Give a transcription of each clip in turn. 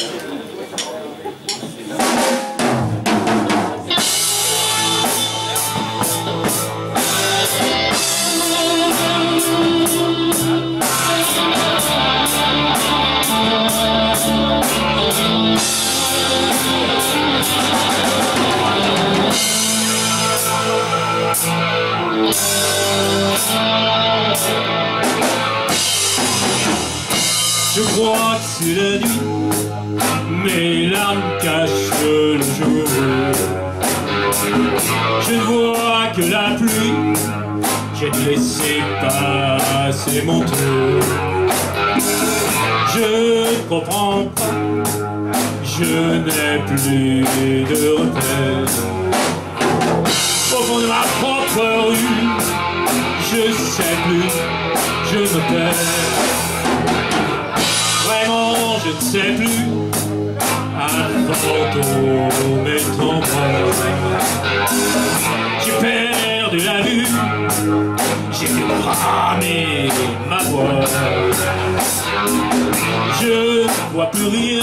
Gracias. Crois que c'est la nuit, mes larmes cachent le jour. Je ne vois que la pluie, j'ai laissé passer mon tour. Je ne comprends pas, je n'ai plus de repère. Au fond de ma propre rue, je sais plus, je me perds je ne sais plus. Fantôme est en J'ai perdu la vue. J'ai fait ramer ma voix. Je ne vois plus rien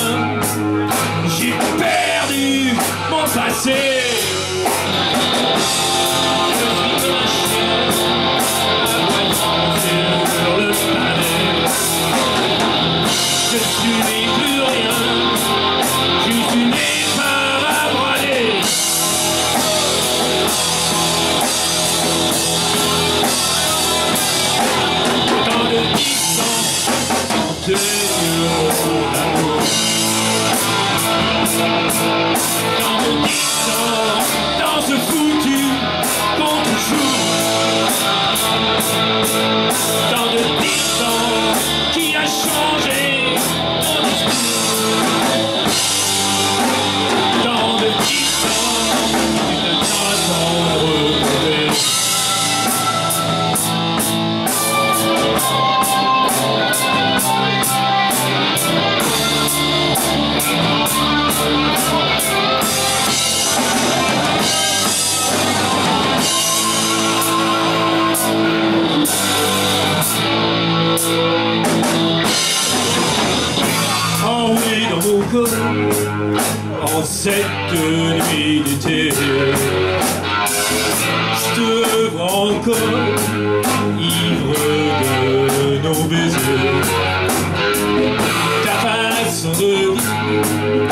Stop. En cette nuit d'été. Je te vois encore, ivre de nos baisers. Ta façon de